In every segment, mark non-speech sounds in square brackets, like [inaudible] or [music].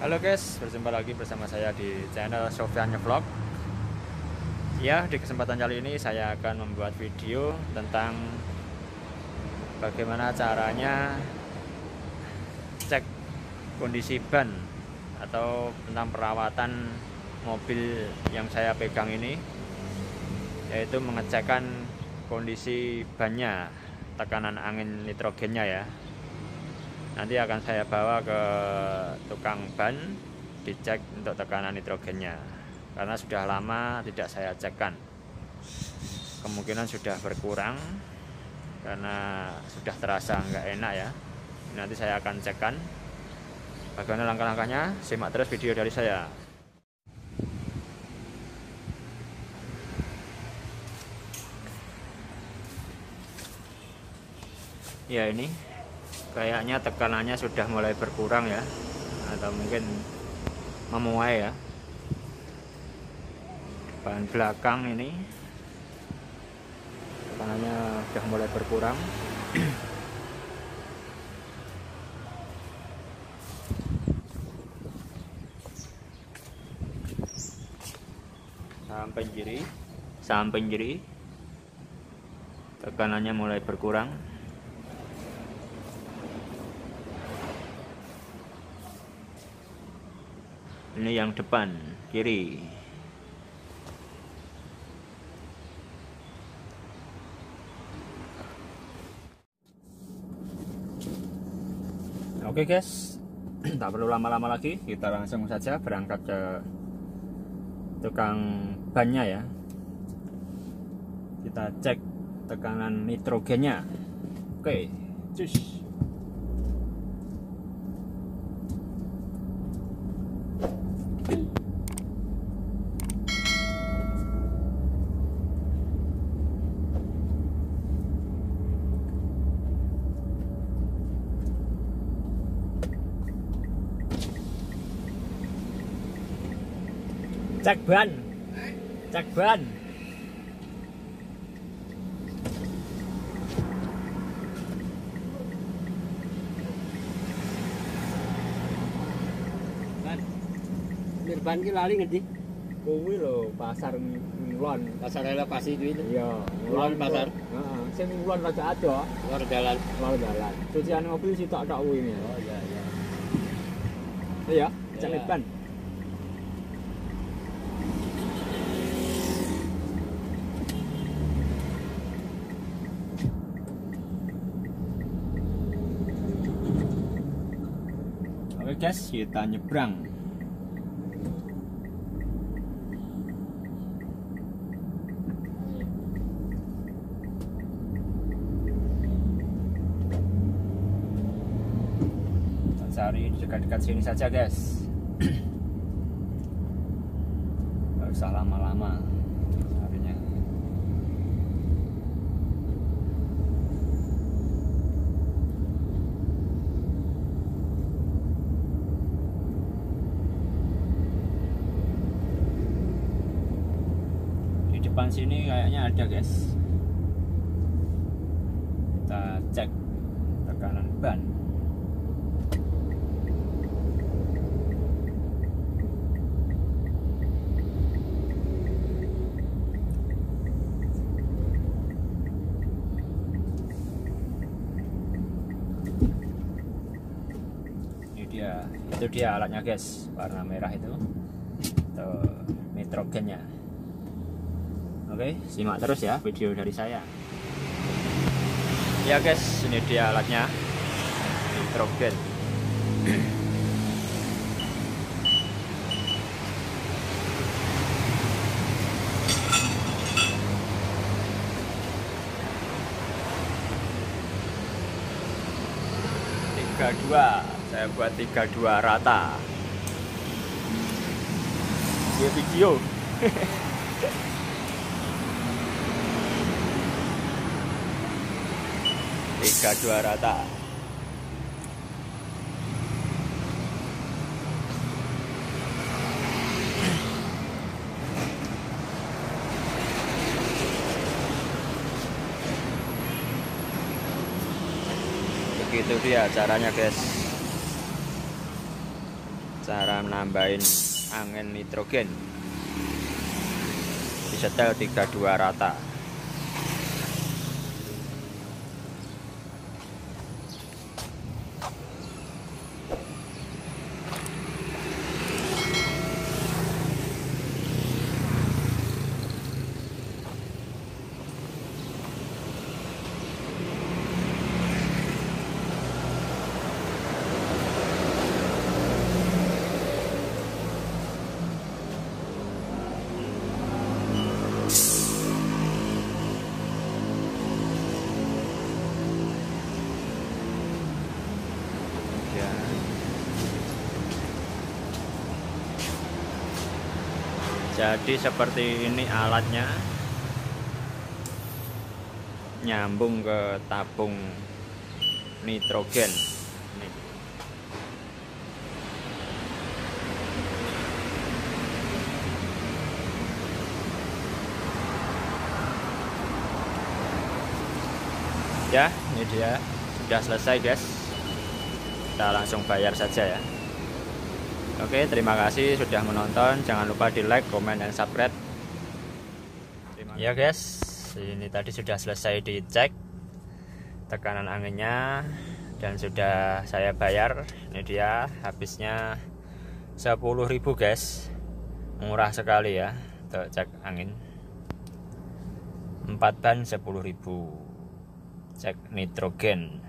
Halo guys, berjumpa lagi bersama saya di channel Sofian Vlog. Ya, di kesempatan kali ini saya akan membuat video tentang bagaimana caranya cek kondisi ban atau tentang perawatan mobil yang saya pegang ini yaitu mengecekkan kondisi bannya tekanan angin nitrogennya ya nanti akan saya bawa ke tukang ban dicek untuk tekanan nitrogennya. Karena sudah lama tidak saya cekkan. Kemungkinan sudah berkurang karena sudah terasa nggak enak ya. Nanti saya akan cekkan. Bagaimana langkah-langkahnya? Simak terus video dari saya. Ya ini kayaknya tekanannya sudah mulai berkurang ya. Atau mungkin memuai ya. Bahan belakang ini tekanannya sudah mulai berkurang. Sampai jiri sampai jiri tekanannya mulai berkurang ini yang depan kiri. Oke guys. [clears throat] Tak perlu lama-lama lagi kita langsung saja berangkat ke tukang bannya ya. Kita cek tekanan nitrogennya. Oke cus cek ban cek ban Mirban ki lali ngendi? kuwi lho pasar ngulon Pasar elevasi kuwi iya Ngulon pasar. heeh sing ngulon raja ada Luar jalan. luar jalan cucian mobil sih tak tak kuwi Oh iya iya. iya cek Iya. ban Guys, kita nyebrang. Cari dekat-dekat sini saja guys. [clears throat] Gak usah lama-lama carinya. Di depan sini kayaknya ada guys. Kita cek tekanan ban. ini dia itu dia alatnya guys warna merah itu itu nitrogennya oke simak terus ya video dari saya. Ya guys ini dia alatnya. Nitrogen tiga dua saya buat tiga dua rata. Dia video [laughs] tiga dua rata begitu dia caranya guys. Cara nambahin angin nitrogen. Disetel 32 rata ya jadi seperti ini alatnya. Nyambung ke tabung nitrogen. Ya ini dia. Sudah selesai guys. Kita langsung bayar saja ya Oke terima kasih sudah menonton. Jangan lupa di like komen dan subscribe. Terima ya guys. Ini tadi sudah selesai dicek tekanan anginnya dan sudah saya bayar. Ini dia habisnya 10.000 guys. Murah sekali ya untuk cek angin. 4 ban 10.000 cek nitrogen.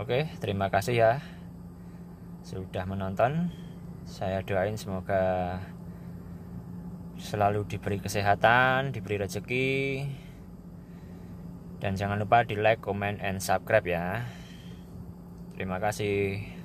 Oke, terima kasih ya sudah menonton. Saya doain semoga selalu diberi kesehatan, diberi rezeki. Dan jangan lupa di like, comment, and subscribe ya. Terima kasih.